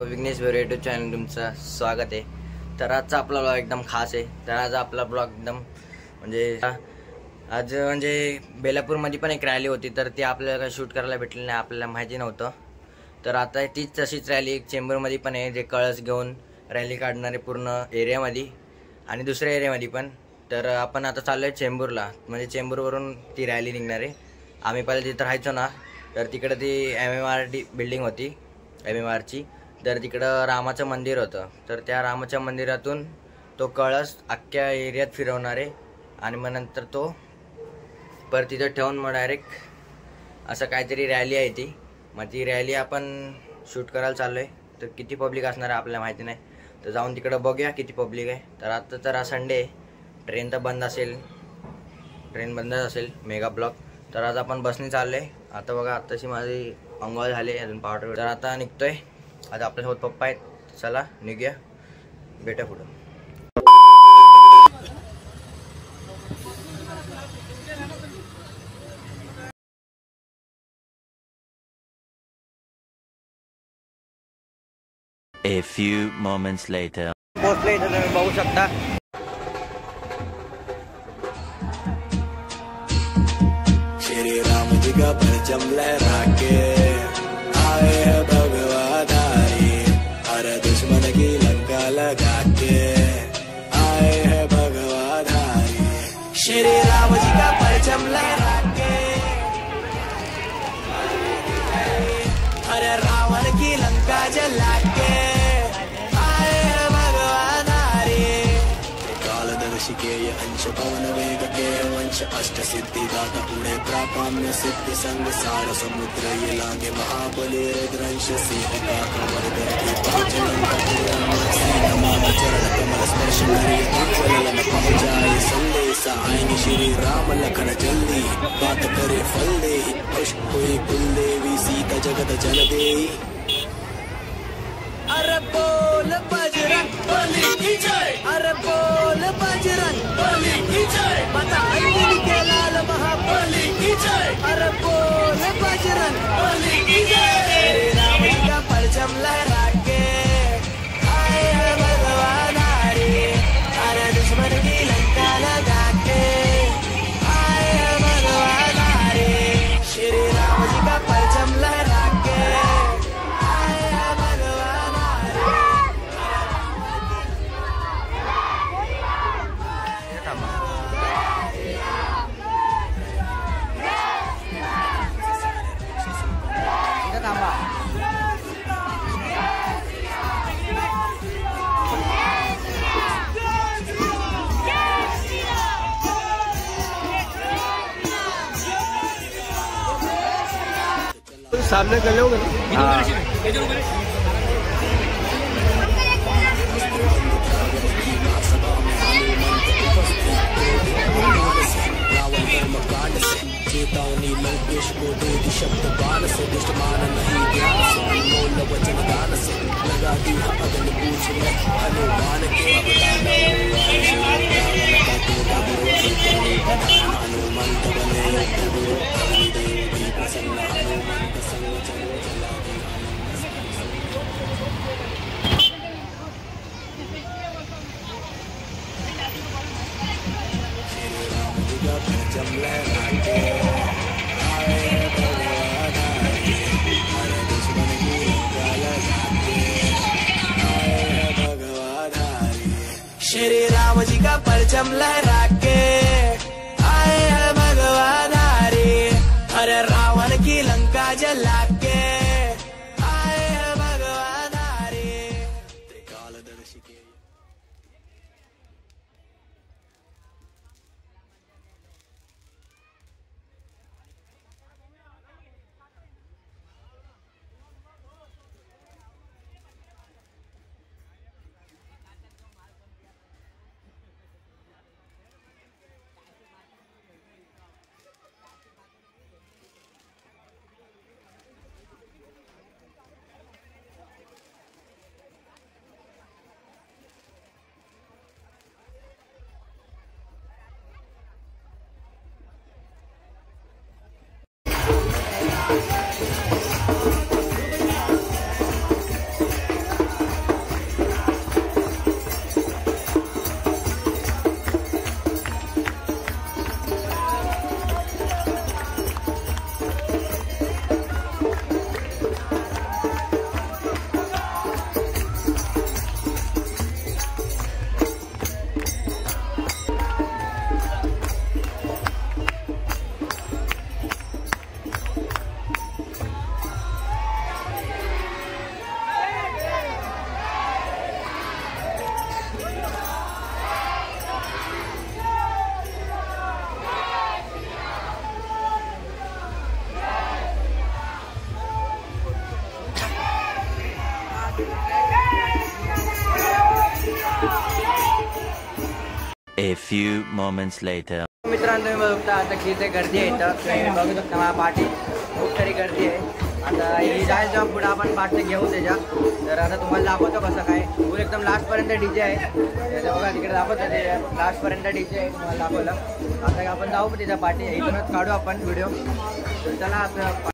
विघ्नेश बेरे YouTube channel तुमचं स्वागत आहे. तर आजचा आपला ब्लॉग एकदम खास आहे. तर आज आपला ब्लॉग एकदम म्हणजे आज म्हणजे बेलापूरमध्ये पण एक रॅली होती तर ती आपल्याला शूट करायला भेटली नाही आपल्याला माहिती नव्हतं. तर आता तीच तशीच रॅली एक चेंबूरमध्ये पण आहे जे कळस घेऊन रॅली काढणारे पूर्ण एरियामध्ये आणि दुसऱ्या एरियामध्ये पण. तर आपण आता चाललो आहे चेंबूरला म्हणजे चेंबूरवरून ती रॅली निघणार आहे. आम्ही पहिले तिथं राहायचो ना तर तिकडे ती M M R D building होती एम एम आरची तर तिकडं रामाचं मंदिर होतं. तर त्या रामाच्या मंदिरातून तो कळस अख्ख्या एरियात फिरवणार आहे आणि मग नंतर तो परत तिथं ठेवून मग डायरेक्ट असं काहीतरी रॅली आहे ती. मग ती रॅली आपण शूट करायला चाललो आहे तर किती पब्लिक असणार आहे आपल्याला माहिती नाही. तर जाऊन तिकडं बघूया किती पब्लिक आहे. तर आता तर आज संडे आहे. ट्रेन तर बंद असेल. ट्रेन बंदच असेल. मेगा ब्लॉक तर आज आपण बसने चाललो आहे आता बघा आत्ताशी माझी अंघोळ झाली अजून पावडर तर आता निघतोय. आता आपल्यासोबत पप्पा आहेत. चला निघूया. भेटा पुढं. A few moments later. पोहोचलो इथं तुम्ही बघू शकता. श्री राम जी का परचम लहरा के अंश पवन वेग के वंश अष्ट सिद्धि दाता उड़े प्राकाम्य सिद्धि संग सार समुद्र ये लागे महाबली रुद्रंश सीता का कमर धरती श्री राम लखन जल्दी बात करे फल दे कुल देवी सीता जगत देई अरे बोल बजरंग बली की जय। अरे सामने कर लोगे? से चेतावनी लंकेश को दे दी शब्द बाण से दुष्टमान नहीं ज्ञान से अनमोल वचन दान से लगा दी अगन पूछ में हनुमान के हनुमंत बने प्रसन्न हरे few moments later. मित्रांनो तुम्ही बघता आता किती गर्दी आहे इथं. तुम्ही बघू शकता माझ्या पाठी खूप सारी गर्दी आहे. आता ही जाईल जेव्हा पुढे आपण पार्टी घेऊ त्याच्या. तर आता तुम्हाला दाखवतो कसं काय. पूर एकदम लास्टपर्यंत डी जे आहे. तर बघा तिकडे दाखवतो ते. लास्टपर्यंत डी जे आहे तुम्हाला दाखवलं. आता आपण जाऊ पण त्याच्या पाठी इथूनच काढू आपण व्हिडिओ चला आता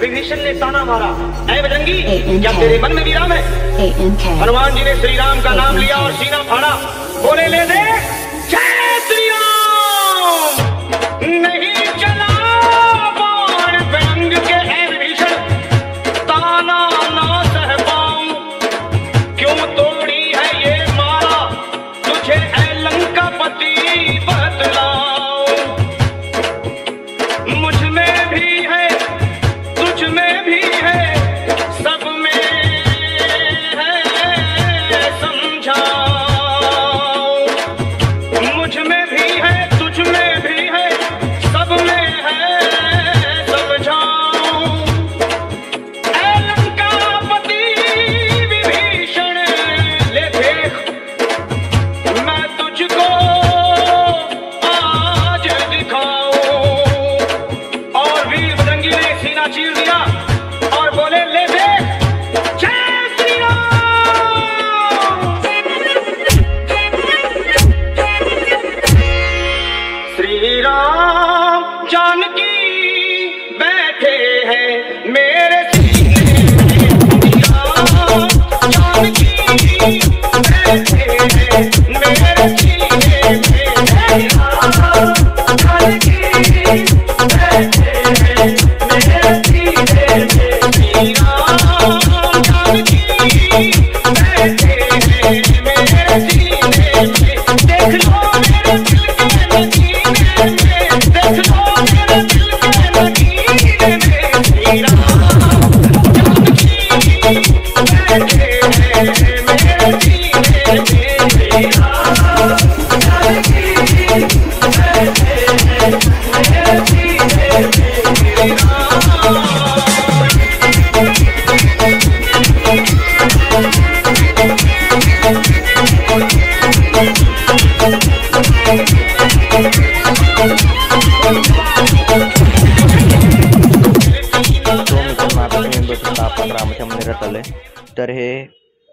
विभीषण ने ताना मारा। ऐ बजरंगी क्या तेरे मन में विराम है हनुमान जी ने श्री राम का नाम लिया और सीना फाड़ा। बोले ले दे जय श्री राम नहीं चला बाण व्यंग के ऐ विभीषण। ताना ना सह पाऊँ। क्यों तोड़ी है ये मारा तुझे ऐ लंकापति बतलाऊं।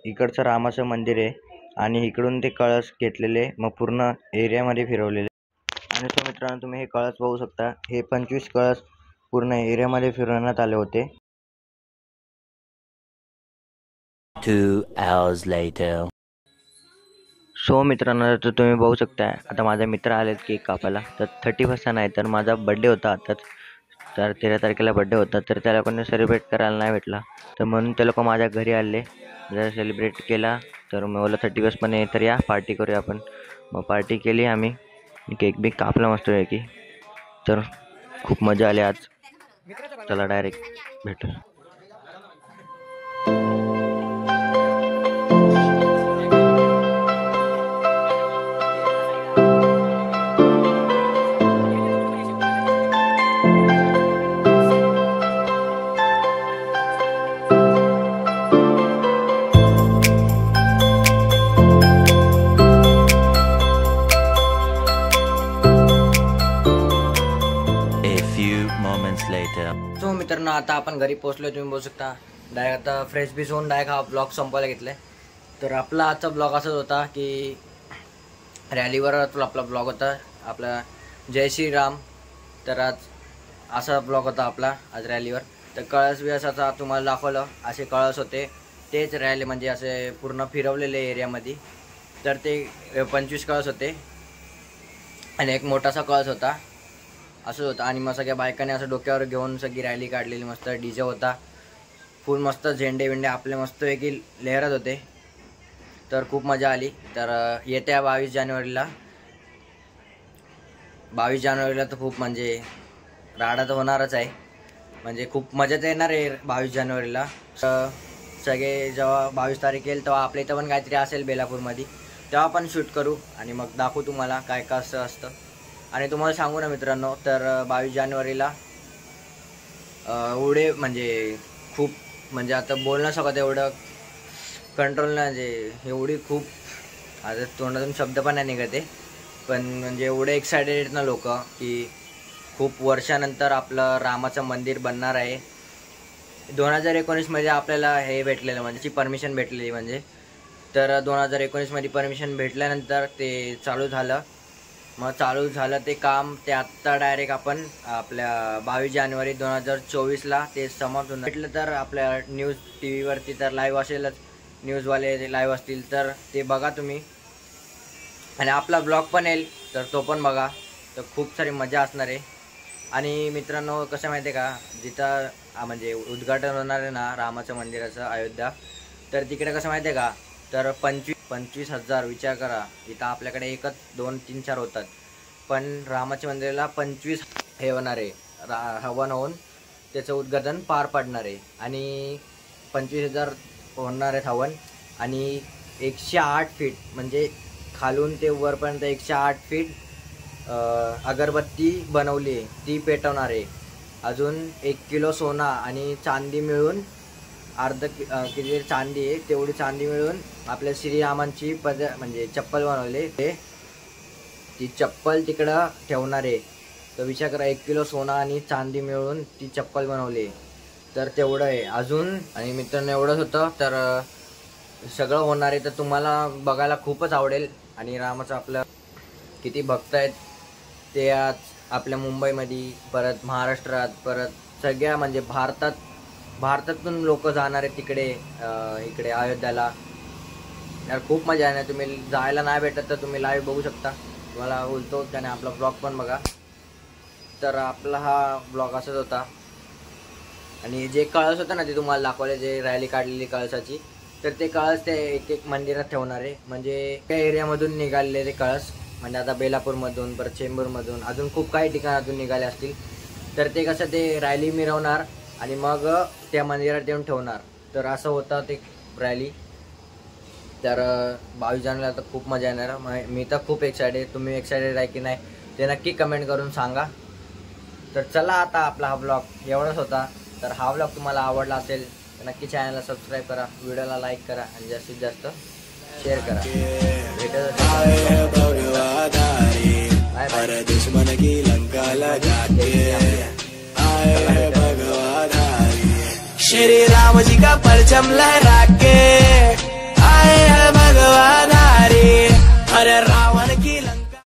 इकडचं रामाचं मंदिर आहे आणि इकडून ते कळस घेतलेले मग पूर्ण एरियामध्ये फिरवलेले. आणि तो मित्रांनो तुम्ही हे कळस पाहू शकता. हे पंचवीस कळस पूर्ण एरियामध्ये फिरवण्यात आले होते. Hours later. सो मित्रांनो तर तुम्ही बघू शकता आता माझे मित्र आलेत केक कापायला. तर थर्टी फर्स्ट नाही तर माझा बड्डे होता आताच तर तेरा तारखेला बड्डे होता तर त्या लोकांनी सेलिब्रेट करायला नाही भेटला. तर म्हणून ते लोक माझ्या घरी आले. जर सेलिब्रेट केला तर मला थर्टी फर्स्ट पण तर या पार्टी करूया आपण. मग पार्टी केली आम्ही. केक बी कापला मस्त की तर खूप मजा आली आज. चला डायरेक्ट भेटू. आता आपण घरी पोहोचलो तुम्ही बोलू शकता. डायरेक्ट आता फ्रेश बीस होऊन डायरेक्ट हा ब्लॉग संपवायला घेतलाय. तर आपला आजचा ब्लॉग असाच होता की रॅलीवर आपला ब्लॉग होता. आपला जय श्रीराम. तर आज असा ब्लॉग होता आपला आज रॅलीवर तर कळस व्यासाचा तुम्हाला दाखवलं असे कळस होते. तेच रॅली म्हणजे असे पूर्ण फिरवलेले एरियामध्ये तर ते पंचवीस कळस होते. आणि एक मोठासा कळस होता. असं होतं. आणि मग सगळ्या बायकांनी असं डोक्यावर घेऊन सगळी रॅली काढलेली. मस्त डीजे होता. फुल मस्त झेंडे विंडे आपले मस्त वेगळी लहरत होते. तर खूप मजा आली. तर येत्या बावीस जानेवारीला. बावीस जानेवारीला तर खूप म्हणजे राडा तर होणारच आहे. म्हणजे खूप मजा तर येणार आहे बावीस जानेवारीला. सगळे जेव्हा बावीस तारीख येईल तेव्हा आपल्या इथं पण काहीतरी असेल बेलापूरमध्ये. तेव्हा पण शूट करू. आणि मग दाखवू तुम्हाला काय कसं असतं. आणि तुम्हाला सांगू ना मित्रांनो तर बावीस जानेवारीला एवढे म्हणजे खूप म्हणजे आता बोलणं शकत एवढं कंट्रोल नाही म्हणजे एवढी खूप आता तोंडातून शब्द पण नाही निघते पण म्हणजे एवढे एक्सायटेड ना लोक की खूप वर्षानंतर आपलं रामाचं मंदिर बनणार आहे. दोन हजार एकोणीसमध्ये आपल्याला हे भेटलेलं म्हणजे परमिशन भेटलेली म्हणजे. तर दोन हजार एकोणीसमध्ये परमिशन भेटल्यानंतर ते चालू झालं. मग चालू झालं ते काम ते आत्ता डायरेक्ट आपण आपल्या बावीस जानेवारी दोन हजार चोवीसला ते समाप्त होऊन भेटलं तर आपल्या न्यूज टी व्हीवरती तर लाईव्ह असेलच. न्यूजवाले लाईव्ह असतील तर ते बघा तुम्ही. आणि आपला ब्लॉग पण येईल तर तो पण बघा. तर खूप सारी मजा असणार आहे. आणि मित्रांनो कसं माहिती आहे का? जिथं म्हणजे उद्घाटन होणार आहे ना रामाचं मंदिराचं अयोध्या. तर तिकडे कसं माहिती आहे का? तर पंचवीस पंचवीस हजार विचार करा. इथं आपल्याकडे एकच दोन तीन चार होतात. पण रामाच्या मंदिराला पंचवीस हे होणार आहे. रा हवन होऊन त्याचं उद्घाटन पार पाडणार आहे. आणि पंचवीस हजार होणार आहेत हवन. आणि एकशे आठ फीट म्हणजे खालून ते वरपर्यंत एकशे आठ फीट अगरबत्ती बनवली आहे. ती पेटवणार आहे. अजून एक किलो सोना आणि चांदी मिळून अर्ध कि किती चांदी आहे. तेवढी चांदी मिळून आपल्या श्रीरामांची पद म्हणजे चप्पल बनवले. ते ती चप्पल तिकडं ठेवणार आहे. तर विचार करा एक किलो सोना आणि चांदी मिळून ती चप्पल बनवली तर तेवढं आहे. अजून आणि मित्रांनो एवढंच होतं. तर सगळं होणार आहे. तर तुम्हाला बघायला खूपच आवडेल. आणि रामाचं आपलं किती भक्त आहेत ते आज आपल्या मुंबईमध्ये परत महाराष्ट्रात परत सगळ्या म्हणजे भारतात भारतातून लोक जाणार आहेत तिकडे इकडे अयोध्याला. यार खूप मजा आहे ना तुम्ही जायला नाही भेटत तर तुम्ही लाईव्ह बघू शकता. तुम्हाला बोलतो त्याने आपला ब्लॉग पण बघा. तर आपला हा ब्लॉग असाच होता. आणि जे कळस होतं ना ते तुम्हाला दाखवले जे रॅली काढलेली कळसाची तर ते कळस ते एक एक मंदिरात ठेवणार आहे. म्हणजे त्या एरियामधून निघालेले ते कळस म्हणजे आता बेलापूरमधून परत चेंबूरमधून अजून खूप काही ठिकाणातून निघाले असतील. तर ते कसं ते रॅली मिरवणार. आणि मग त्या मंदिरात येऊन ठेवणार. तर असं होतं ते रॅली तर बावीस जानेवारीला तर खूप मजा येणार. म- मी तर खूप एक्सायटेड तुम्ही एक्सायटेड आहे की नाही ते नक्की कमेंट करून सांगा. तर चला आता आपला हा ब्लॉग एवढाच होता. तर हा ब्लॉग तुम्हाला आवडला असेल तर नक्की चॅनलला सबस्क्राईब करा. व्हिडिओला लाईक करा आणि जास्तीत जास्त शेअर करा. भेटत दुश्मन की लंका श्री राम जी का परचम लहरा के आए हैं भगवान हरे। हर